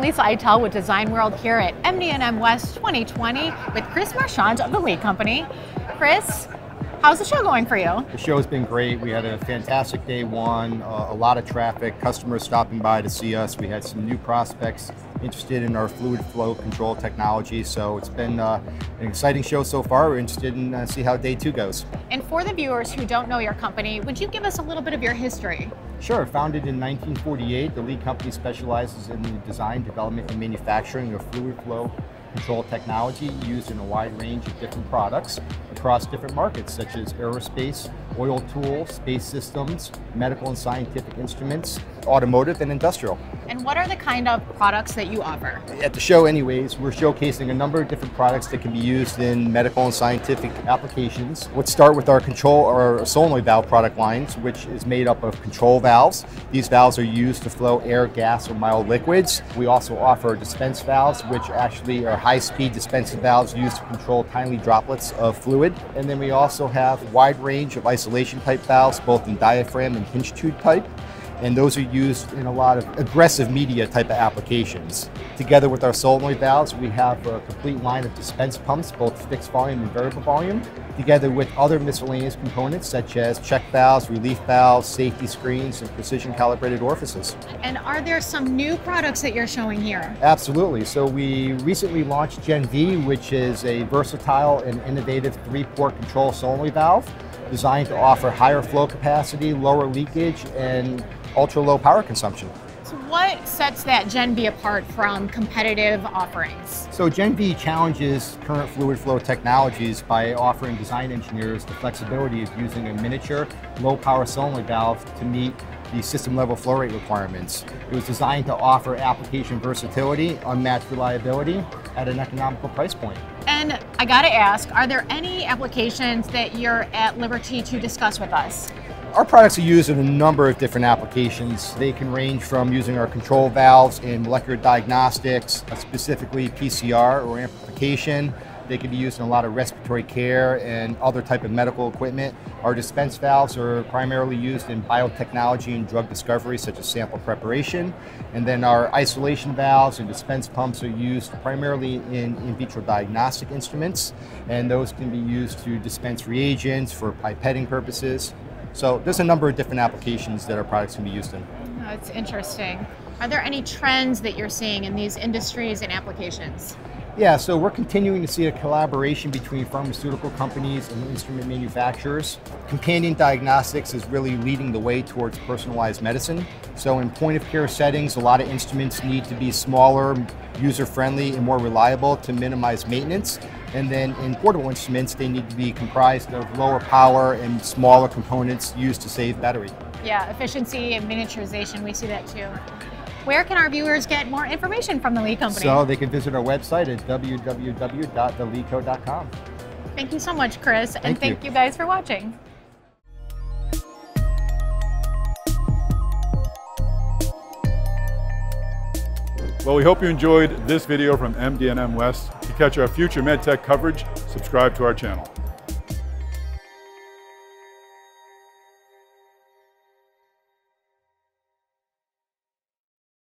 Lisa Eitel with Design World here at MD&M West 2020 with Chris Marchant of the Lee Company. Chris, how's the show going for you? The show has been great. We had a fantastic day one, uh, a lot of traffic, customers stopping by to see us. We had some new prospects interested in our fluid flow control technology. So it's been uh, an exciting show so far. We're interested in uh, see how day two goes. And for the viewers who don't know your company, would you give us a little bit of your history? Sure. Founded in 1948, the Lee Company specializes in the design, development, and manufacturing of fluid flow control technology used in a wide range of different products across different markets such as aerospace, oil tools, space systems, medical and scientific instruments, automotive, and industrial. And what are the kind of products that you offer? At the show anyways, we're showcasing a number of different products that can be used in medical and scientific applications. Let's start with our control or solenoid valve product lines, which is made up of control valves. These valves are used to flow air, gas, or mild liquids. We also offer dispense valves, which actually are high-speed dispensing valves used to control tiny droplets of fluid. And then we also have a wide range of isolation type valves, both in diaphragm and hinge tube type and those are used in a lot of aggressive media type of applications. Together with our solenoid valves, we have a complete line of dispense pumps, both fixed volume and variable volume, together with other miscellaneous components such as check valves, relief valves, safety screens, and precision calibrated orifices. And are there some new products that you're showing here? Absolutely. So we recently launched Gen V, which is a versatile and innovative three-port control solenoid valve designed to offer higher flow capacity, lower leakage, and ultra low power consumption. So what sets that Gen V apart from competitive offerings? So Gen V challenges current fluid flow technologies by offering design engineers the flexibility of using a miniature, low power solenoid valve to meet the system level flow rate requirements. It was designed to offer application versatility, unmatched reliability at an economical price point. And I gotta ask, are there any applications that you're at liberty to discuss with us? Our products are used in a number of different applications. They can range from using our control valves in molecular diagnostics, uh, specifically PCR or amplification. They can be used in a lot of respiratory care and other type of medical equipment. Our dispense valves are primarily used in biotechnology and drug discovery, such as sample preparation. And then our isolation valves and dispense pumps are used primarily in in vitro diagnostic instruments. And those can be used to dispense reagents for pipetting purposes. So there's a number of different applications that our products can be used in. Oh, That's interesting. Are there any trends that you're seeing in these industries and applications? Yeah, so we're continuing to see a collaboration between pharmaceutical companies and instrument manufacturers. Companion diagnostics is really leading the way towards personalized medicine. So in point of care settings, a lot of instruments need to be smaller, user friendly, and more reliable to minimize maintenance. And then in portable instruments, they need to be comprised of lower power and smaller components used to save battery. Yeah, efficiency and miniaturization, we see that too. Where can our viewers get more information from the Lee Company? So they can visit our website at www.theleeco.com. Thank you so much, Chris, thank and thank you. you guys for watching. Well, we hope you enjoyed this video from MD&M West. To catch our future MedTech coverage, subscribe to our channel.